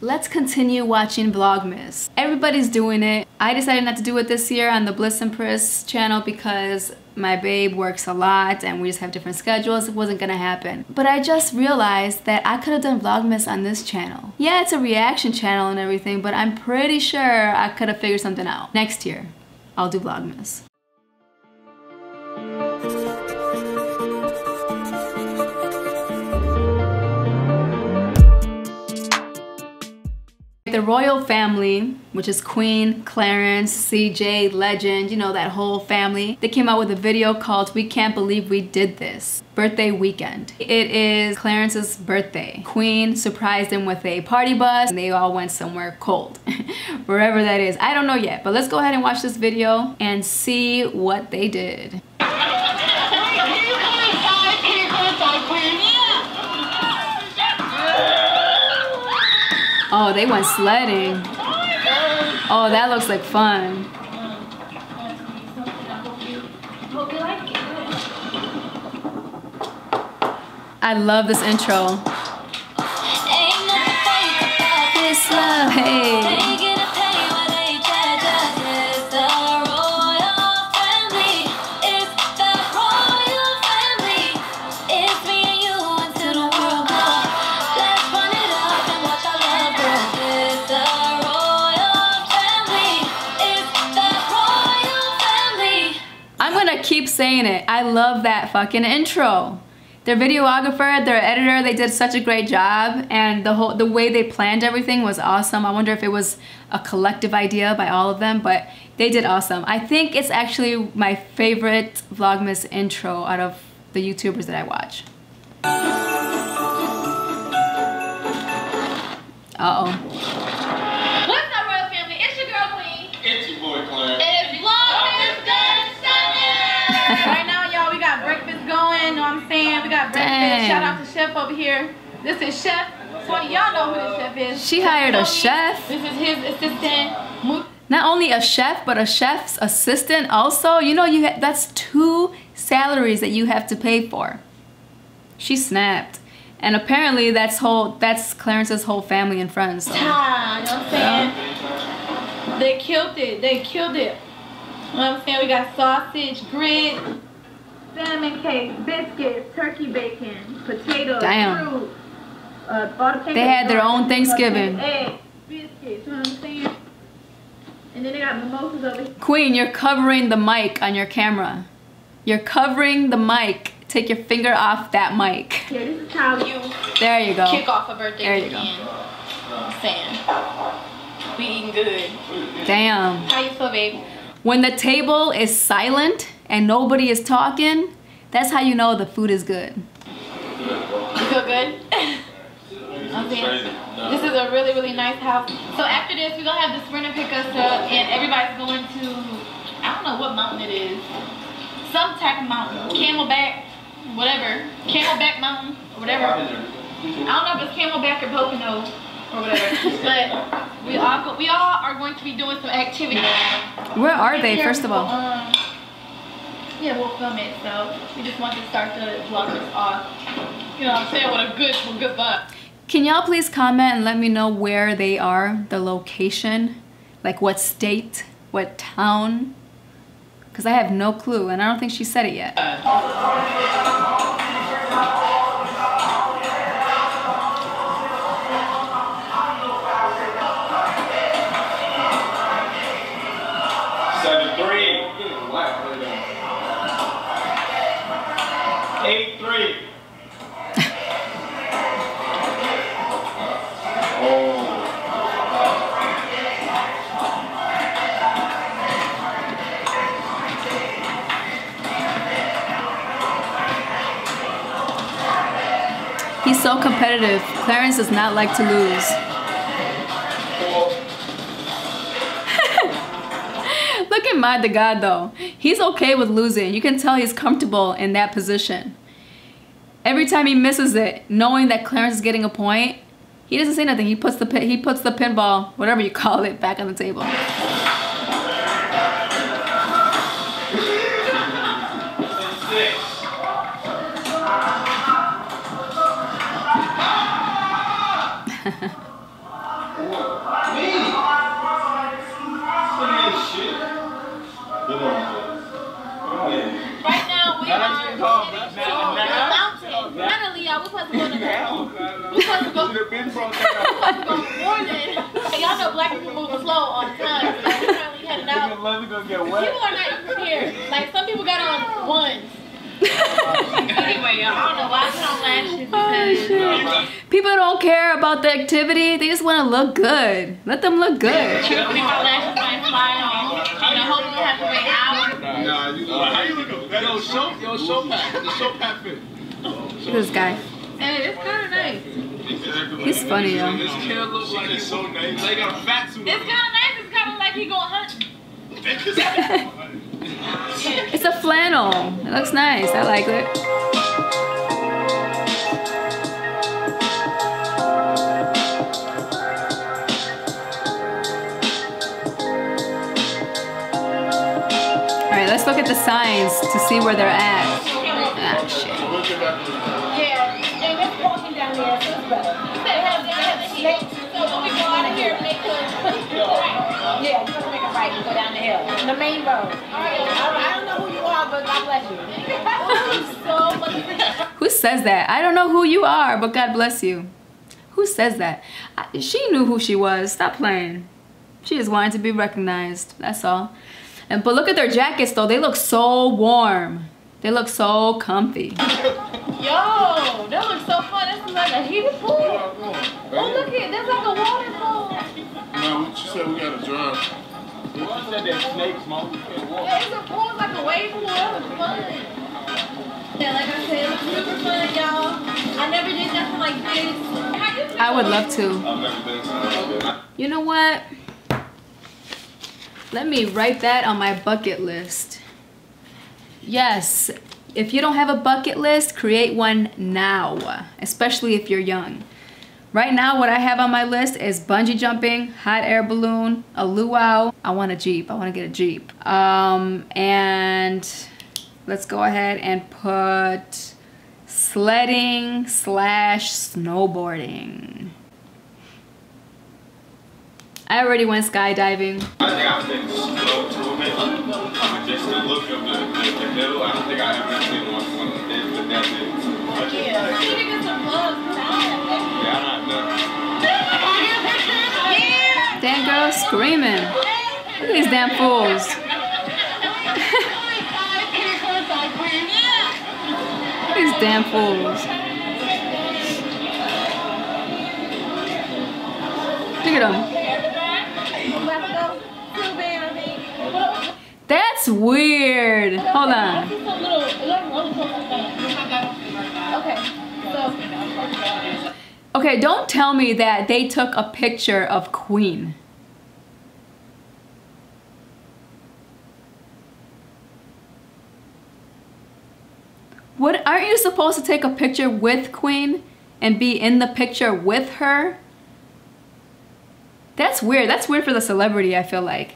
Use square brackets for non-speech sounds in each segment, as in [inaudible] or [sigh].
let's continue watching Vlogmas. Everybody's doing it. I decided not to do it this year on the Bliss and Priss channel because my babe works a lot and we just have different schedules. It wasn't gonna happen. But I just realized that I could have done Vlogmas on this channel. Yeah, it's a reaction channel and everything, but I'm pretty sure I could have figured something out. Next year, I'll do Vlogmas. The royal family, which is Queen, Clarence, CJ, Legend, you know, that whole family, they came out with a video called We Can't Believe We Did This birthday weekend. It is Clarence's birthday. Queen surprised him with a party bus and they all went somewhere cold, [laughs] wherever that is. I don't know yet, but let's go ahead and watch this video and see what they did. Oh, they went sledding. Oh, that looks like fun. I love this intro. Hey. Saying it. I love that fucking intro. Their videographer, their editor, they did such a great job and the whole the way they planned everything was awesome. I wonder if it was a collective idea by all of them, but they did awesome. I think it's actually my favorite Vlogmas intro out of the YouTubers that I watch. Uh-oh. Got breakfast. Dang. Shout out to Chef over here. This is Chef. Y'all know who this chef is. She hired a chef. This is his assistant. Not only a chef, but a chef's assistant also. You know, you that's two salaries that you have to pay for. She snapped. And apparently that's whole that's Clarence's whole family and friends. So. Ah, you know what I'm saying? Yeah. They killed it. They killed it. You know what I'm saying? We got sausage, grit, salmon cake, biscuits, turkey bacon, potatoes, Damn. fruit. Uh, all the they had their own Thanksgiving. Eggs, biscuits, you know what I'm saying? And then they got mimosas over here. Queen, you're covering the mic on your camera. You're covering the mic. Take your finger off that mic. Here, this is how you there you go. kick off a birthday there you weekend. Go. I'm saying. We eating good. Damn. How you feel, babe? When the table is silent and nobody is talking, that's how you know the food is good. You feel good? okay. This is a really, really nice house. So after this, we're going to have the sprinter pick us up and everybody's going to, I don't know what mountain it is. Some type of mountain. Camelback, whatever. Camelback mountain, or whatever. I don't know if it's Camelback or Pocono or whatever. [laughs] but we all go, we all are going to be doing some activities. Where are they, first of all? Um, yeah, we'll film it. So we just want to start the vlog off. You know what I'm saying? What a good, what a good butt. Can y'all please comment and let me know where they are, the location, like what state, what town? Because I have no clue and I don't think she said it yet. He's so competitive. Clarence does not like to lose. [laughs] Look at my God though. He's okay with losing. You can tell he's comfortable in that position. Every time he misses it, knowing that Clarence is getting a point, he doesn't say nothing. He puts the he puts the pinball, whatever you call it, back on the table. Right now, we are in the mountain. Finally, y'all, we're supposed to go to the We're supposed to go, than. Y'all know black people move slow all the time. So we're currently heading out. People are not even here. Like, some people got on ones. [laughs] anyway, y'all, I don't know why I put on lashes Oh, because People don't care about the activity. They just want to look good. Let them look good. my lashes might fly on. And I hope we don't have to wait hours. Nah, you, how you look? Yo, show, yo, show pat, the show pat fit. Look at this guy. Hey, it's kind of nice. He's funny, though. This kid look like he's so nice. They got a fat suit. It's kind of nice. It's kind of like he going hunting. [laughs] It's a flannel. It looks nice. I like it. All right, let's look at the signs to see where they're at. Ah, shit. Yeah, right. Yeah, you're gonna make a right and go down the hill. The main road. All right, I, I don't know who you are, but God bless you. so. [laughs] Who says that? I don't know who you are, but God bless you. Who says that? I, she knew who she was. Stop playing. She just wanted to be recognized. That's all. And but look at their jackets though. They look so warm. They look so comfy. [laughs] Yo, that looks so fun. This is like a heated pool. Oh, look at there's like a waterfall. No, what you said we gotta drive. Yeah, it's a pool, it's like a wave pool. That fun. Yeah, like I said, it looks super fun, y'all. I never did nothing like this. How you feel? I would love to. You know what? Let me write that on my bucket list. Yes, if you don't have a bucket list, create one now, especially if you're young. Right now, what I have on my list is bungee jumping, hot air balloon, a luau. I want a Jeep. I want to get a Jeep. Um, and let's go ahead and put sledding slash snowboarding. I already went skydiving. I think I've been slow to it. Just the look of the, the, the hill. I don't think I ever seen one one of this, but that's it. Yeah, we need to get some gloves. Damn girl screaming. Look at these damn fools. [laughs] These damn fools. Look at them. That's weird. Hold on. Okay, don't tell me that they took a picture of Queen. What aren't you supposed to take a picture with Queen and be in the picture with her? That's weird. That's weird for the celebrity, I feel like.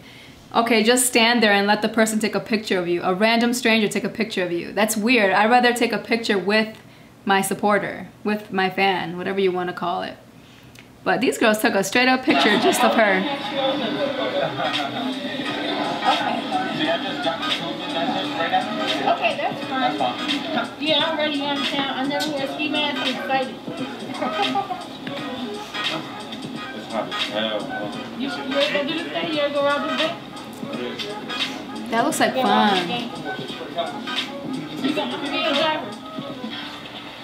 Okay, just stand there and let the person take a picture of you. A random stranger take a picture of you. That's weird. I'd rather take a picture with my supporter, with my fan, whatever you want to call it. But these girls took a straight up picture just of her. Okay, that's fine. Yeah, I'm ready. Understand? I never wear ski mask. I'm excited. It's hot as hell. bro. You, go do this thing? You go around this thing? That looks like Go around this fun.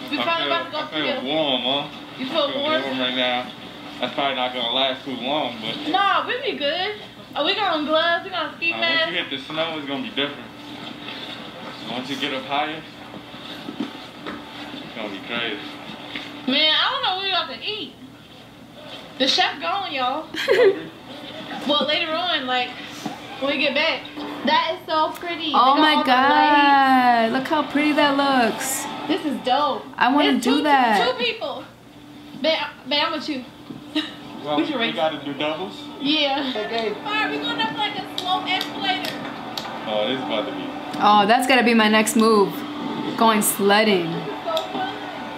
Thing. You gonna be a driver? We I probably feel, about to go I feel through. warm, huh? You I feel feel warm? warm right now. That's probably not gonna last too long, but Nah, we be good. Oh, we got on gloves. We got on ski uh, once you hit the snow, it's gonna be different. Once you get up higher, it's gonna be crazy. Man, I don't know what we about to eat. The chef gone, y'all. [laughs] well, later on, like when we get back. That is so pretty. Oh got my god, look how pretty that looks. This is dope. I wanna do two, that. Two people. Man, man, I'm with you. Well, We should we race. gotta do doubles. Yeah. Alright, we're going up like a slow escalator. Oh, this is about to be. Oh, that's gotta be my next move. Going sledding.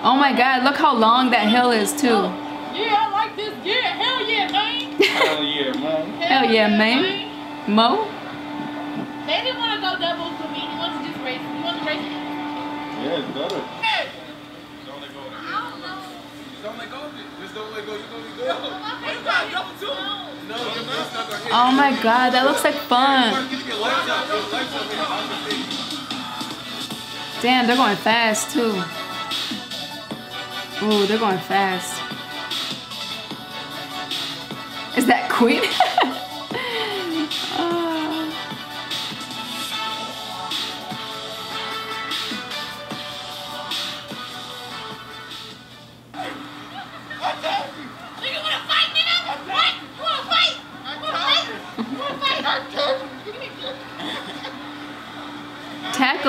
Oh my god, look how long that hill is too. Oh, yeah, I like this. Yeah, hell yeah, man. Hell, yeah, man. Hell yeah, man. Mo? They didn't want to go doubles with me. He wants to just race. He wants to race. Yeah, it's better. Don't let go. I don't. Don't let go of it. Just don't let go. You're gonna be good. My got double too. No, you're not. not gonna hit. Oh my god, that looks like fun. Keep your legs up. Your legs up in on the feet. Damn, they're going fast too. Ooh, they're going fast. Is that Queen? [laughs]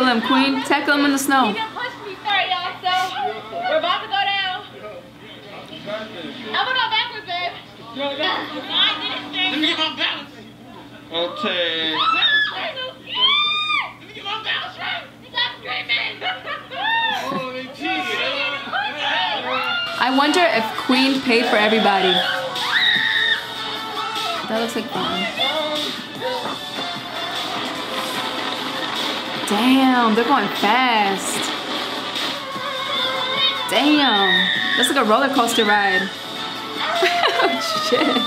him, Queen. Tackle him in the snow. done pushed me, sorry. So we're about to go down. I'm gonna go backwards, babe. No, I didn't say. Let me get my balance. Okay. Let me get my balance right. You screaming. They [laughs] cheated. I wonder if Queen paid for everybody. That looks like fun. Damn, they're going fast. Damn, that's like a roller coaster ride. [laughs] Oh, shit. [sighs]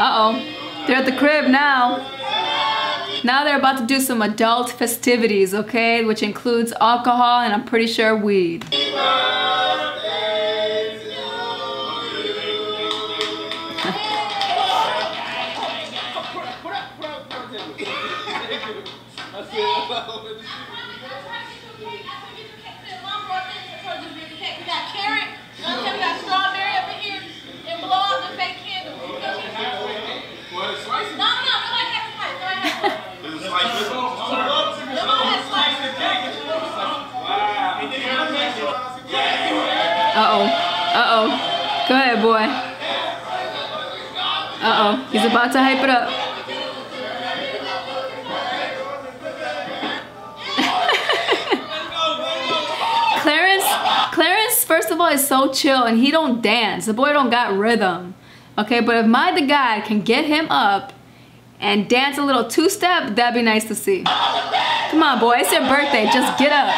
Uh oh, they're at the crib now. Now they're about to do some adult festivities, okay? Which includes alcohol and I'm pretty sure weed. Uh oh. Uh oh. Go ahead, boy. Uh oh. He's about to hype it up. [laughs] Clarence, Clarence, first of all, is so chill and he don't dance. The boy don't got rhythm. Okay, but if my the guy can get him up and dance a little two-step, that'd be nice to see. Come on, boy. It's your birthday. Just get up.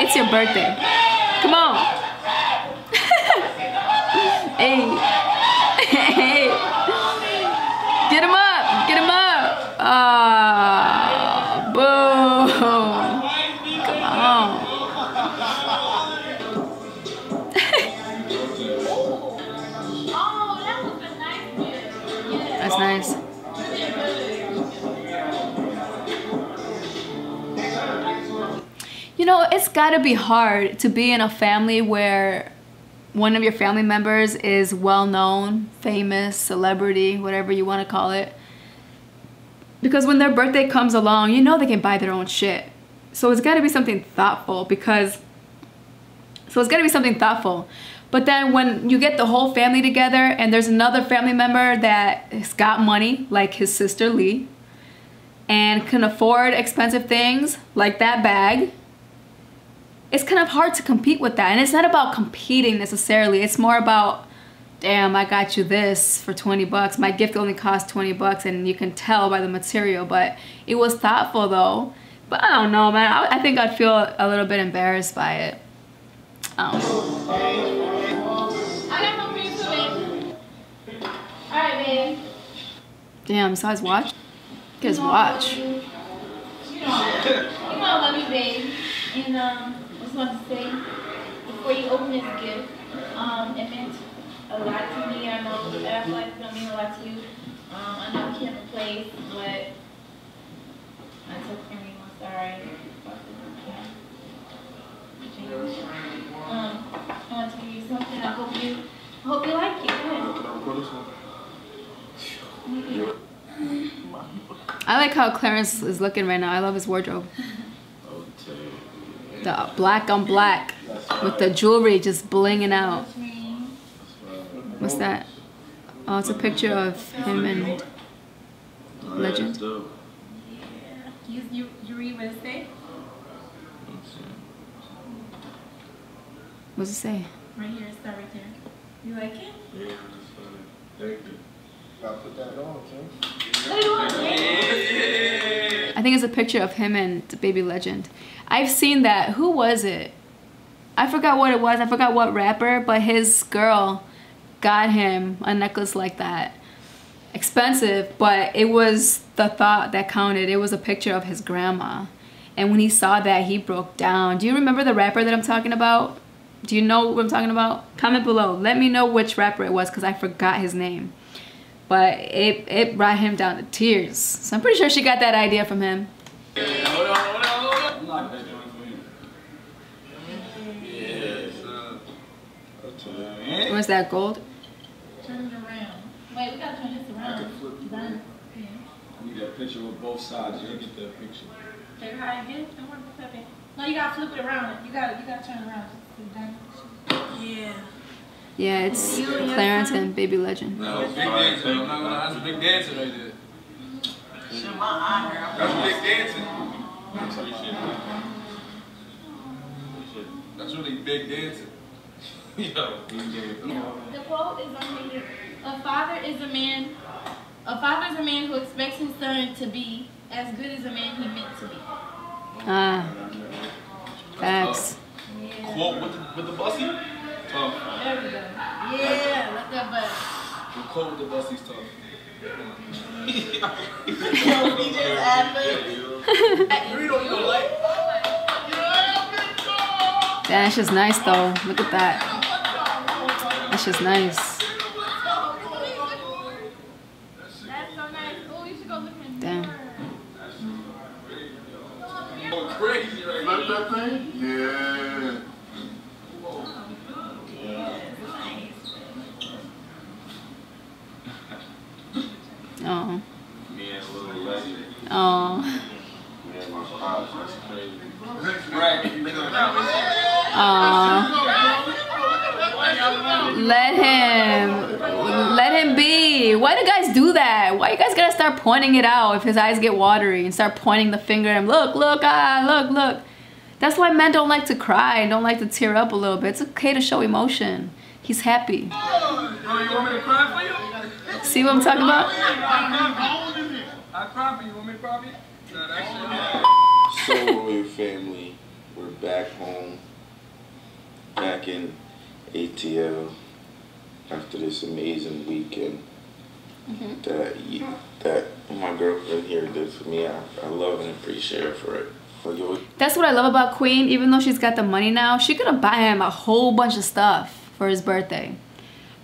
It's your birthday. Come on. It's gotta be hard to be in a family where one of your family members is well known, famous, celebrity, whatever you wanna call it. Because when their birthday comes along, you know they can buy their own shit. So it's gotta be something thoughtful because so it's gotta be something thoughtful. But then when you get the whole family together and there's another family member that has got money, like his sister Lee, and can afford expensive things like that bag, it's kind of hard to compete with that. And it's not about competing necessarily. It's more about, damn, I got you this for 20 bucks. My gift only cost 20 bucks and you can tell by the material, but it was thoughtful though. But I don't know, man. I, I think I'd feel a little bit embarrassed by it. I don't know. I got some for you too, babe. Alright, babe. Damn, his watch? His watch. You know, you know I love you, babe. And um, just want to say, before you open this gift, um, it meant a lot to me. I know that like it's gonna mean a lot to you. Um, I know we can't but I took everyone. Sorry. Um, I want to give you something. I hope you, I hope you like it. Go ahead. I like how Clarence is looking right now. I love his wardrobe. [laughs] The black on black with the jewelry just blinging out. What's that? Oh, it's a picture of him and Legend. You, you, you read what it say? What's it say? Right here, it's that right there. You like it? Yeah, that's funny. Thank you. Gotta put that on, Kim. I think it's a picture of him and the Baby Legend. I've seen that. Who was it? I forgot what it was. I forgot what rapper, but his girl got him a necklace like that. Expensive, but it was the thought that counted. It was a picture of his grandma. And when he saw that, he broke down. Do you remember the rapper that I'm talking about? Do you know what I'm talking about? Comment below. Let me know which rapper it was because I forgot his name. But it, it brought him down to tears. So I'm pretty sure she got that idea from him. Was that gold? Turn it around. Wait, we gotta turn this around. I can flip it. Yeah. I need that picture with both sides. You'll get that picture. Don't worry about that. No, you gotta flip it around. You gotta, you gotta turn it around. Yeah. Yeah, it's Clarence and Baby Legend. No, big dancer. I'm not gonna that's a big dancer right there. That's big dancing. That's really big dancing. [laughs] Yo, big dancing. The quote is on here. A father is a man. A father is a man who expects his son to be as good as a man he meant to be. Ah, facts. Yeah. Quote with the, with the bussy? Tough. There we go. Yeah, let that butt. The quote with the bussy's tough. Burrito, you don't like? Damn, that's just nice though. Look at that. That's just nice. That's so nice. Oh, you should go look in the Damn. mirror. Going crazy right Like that thing? Yeah. Oh. Me and Little Legend. Oh. Me and my pops. That's crazy. Right. Aw. Let him. Let him be. Why do guys do that? Why you guys gotta start pointing it out if his eyes get watery and start pointing the finger at him? Look, look, ah, look, look. That's why men don't like to cry and don't like to tear up a little bit. It's okay to show emotion. He's happy. Oh, you want me to cry for you? See what I'm talking about? I cry for you. Want me to cry for you? No, that's So we're family. We're back home. Back in ATL after this amazing weekend that you, that my girlfriend here did for me. I, I love and appreciate her for it. That's what I love about Queen. Even though she's got the money now, she could have bought him a whole bunch of stuff for his birthday.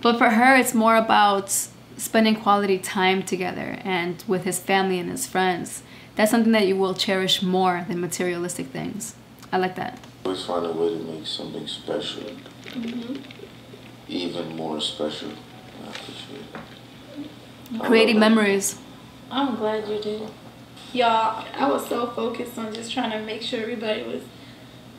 But for her, it's more about spending quality time together and with his family and his friends. That's something that you will cherish more than materialistic things. I like that. always find a way to make something special mm-hmm. even more special. I appreciate it. Creating memories. I'm glad you did. Y'all, I was so focused on just trying to make sure everybody was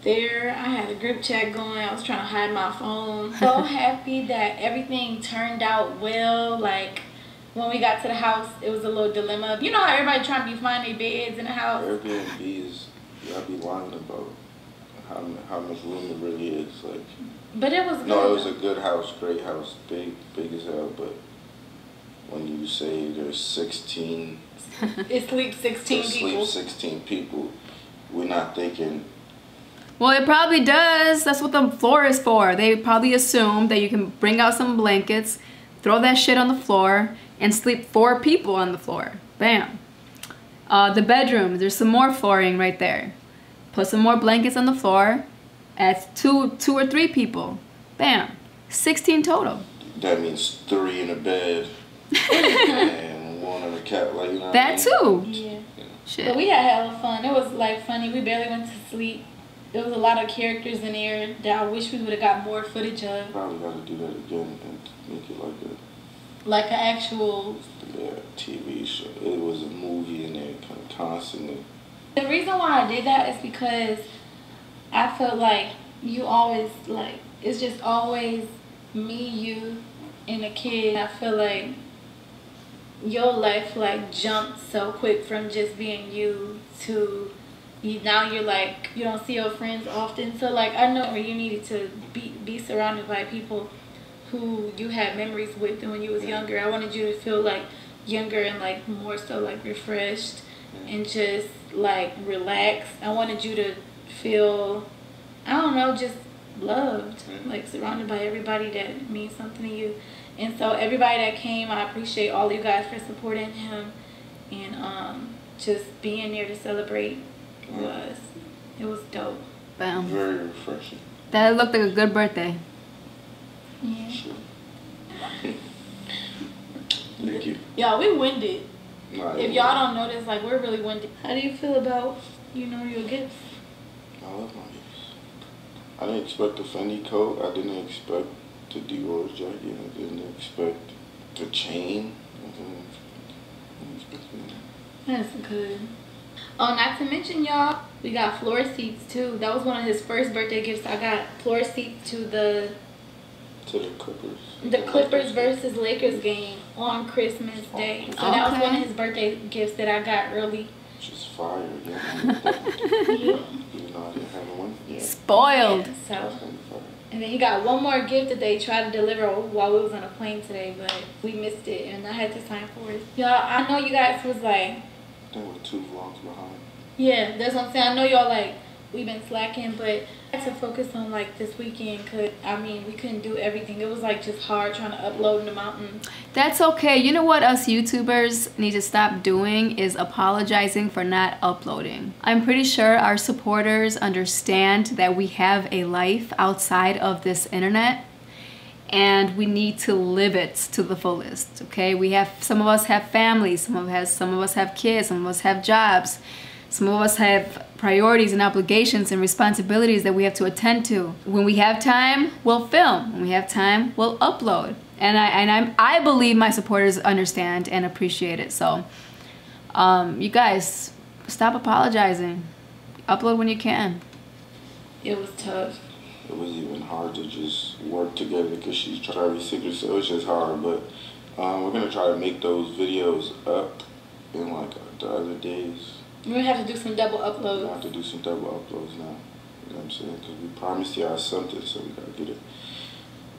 there. I had a group chat going. I was trying to hide my phone. So [laughs] happy that everything turned out well. Like when we got to the house, it was a little dilemma. You know how everybody trying to be find their beds in the house. Airbnb is y'all be lying about how how much room it really is. Like But it was good. no, it was a good house, great house, big big as hell. But when you say there's 16, [laughs] It sleeps 16 people. sleep 16 people, we're not thinking Well, it probably does. That's what the floor is for. They probably assume that you can bring out some blankets, throw that shit on the floor, and sleep four people on the floor. Bam. Uh, the bedroom, there's some more flooring right there. Put some more blankets on the floor. That's two, two or three people. Bam. 16 total. that means three in a bed and one on the couch. Like you know what I That mean? too. Yeah. Shit. But we had hella fun. It was like funny. We barely went to sleep. There was a lot of characters in there that I wish we would have got more footage of. Probably got to do that again and make it like a Like an actual. yeah, TV show. It was a movie in there kind of constantly. The reason why I did that is because I felt like you always, like, it's just always me, you, and a kid. I feel like your life, like, jumped so quick from just being you to you, now you're like you don't see your friends often. So like I know where you needed to be be surrounded by people who you had memories with when you was younger. I wanted you to feel like younger and like more so like refreshed and just like relaxed. I wanted you to feel I don't know, just loved, mm-hmm. like surrounded by everybody that means something to you. And so everybody that came, I appreciate all you guys for supporting him and um, just being there to celebrate was it was dope. Bam. Very refreshing. That looked like a good birthday. Yeah. Sure. Thank you. Y'all, we winded. Nah, If y'all don't notice, like we're really winded. How do you feel about you know your gifts? I love my gifts. I didn't expect the Fendi coat. I didn't expect the Dior jacket. I didn't expect the chain. I didn't I didn't expect that. That's good. Oh, not to mention, y'all, we got floor seats too. That was one of his first birthday gifts. I got floor seats to the To the Clippers. the Clippers versus Lakers game on Christmas oh, Day. So that was one of his birthday gifts that I got early. Just fire, yeah. I need that. Yeah. Even though I didn't have one. Yeah. Spoiled. So, That's kinda fire. And then he got one more gift that they tried to deliver while we was on a plane today, but we missed it, and I had to sign for it. Y'all, I know you guys was like, think we're two vlogs behind. yeah, that's what I'm saying. I know y'all like we've been slacking, but I had to focus on like this weekend. Cause I mean, we couldn't do everything. It was like just hard trying to upload in the mountain. That's okay. You know what us YouTubers need to stop doing is apologizing for not uploading. I'm pretty sure our supporters understand that we have a life outside of this internet and we need to live it to the fullest. Okay? We have some of us have families, some of us some of us have kids, some of us have jobs. Some of us have priorities and obligations and responsibilities that we have to attend to. When we have time, we'll film. When we have time, we'll upload. And I and I'm, I believe my supporters understand and appreciate it. So, um, you guys, stop apologizing. Upload when you can. It was tough. It was even hard to just work together because she's very sick, so it's just hard. But um, we're gonna try to make those videos up in like the other days. We're gonna have to do some double uploads. We're gonna have to do some double uploads now. You know what I'm saying? Because we promised y'all something, so we gotta get it.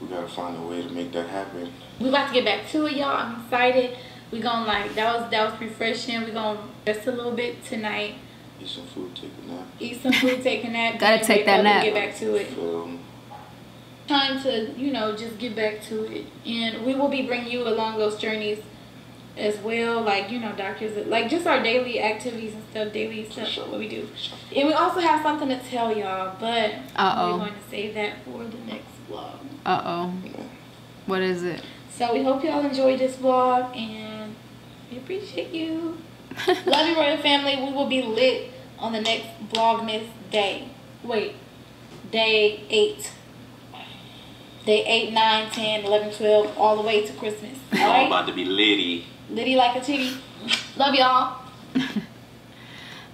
We gotta find a way to make that happen. We about to get back to it, y'all. I'm excited. We gonna like that was that was refreshing. We gonna rest a little bit tonight. Eat some food, take a nap. Eat some food, take a nap. [laughs] Gotta then take that up and nap. Get back to it. Film. time to you know just get back to it and we will be bringing you along those journeys as well like you know doctors like just our daily activities and stuff daily stuff sure. what we do and we also have something to tell y'all but Uh-oh. we're going to save that for the next vlog Uh oh. What is it? so we hope y'all enjoyed this vlog and we appreciate you [laughs] love you royal family we will be lit on the next vlogmas day wait day 8 Day 8, 9, 10, 11, 12, all the way to Christmas. All I'm about to be litty. Liddy like a titty. Love y'all.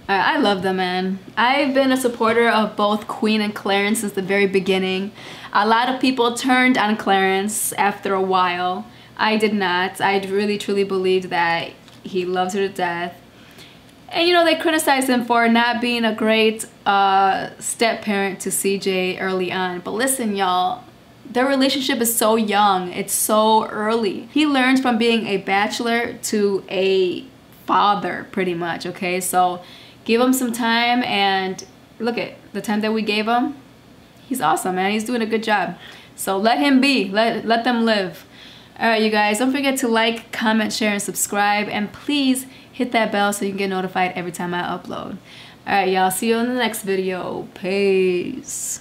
I love them, man. I've been a supporter of both Queen and Clarence since the very beginning. A lot of people turned on Clarence after a while. I did not. I really truly believed that he loves her to death. And you know, they criticized him for not being a great uh, step parent to CJ early on. But listen, y'all, their relationship is so young, it's so early. He learns from being a bachelor to a father, pretty much, okay? So give him some time and look at the time that we gave him. He's awesome, man. He's doing a good job. So let him be, let, let them live. All right, you guys, don't forget to like, comment, share, and subscribe. And please hit that bell so you can get notified every time I upload. All right, y'all, see you in the next video. Peace.